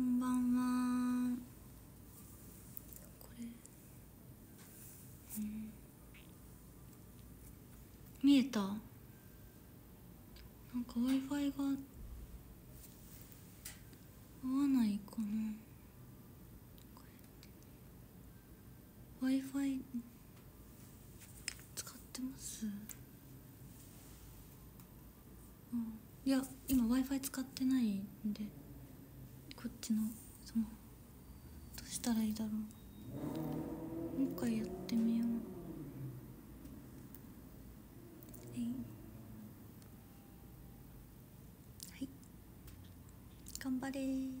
こんばんは。これ。うん。見えた？なんか w i f i が合わないかな。w i f i 使ってます？うん。いや今 w i f i 使ってないんで。こっちのそのどうしたらいいだろう。もう一回やってみよう。はい。はい。頑張れ。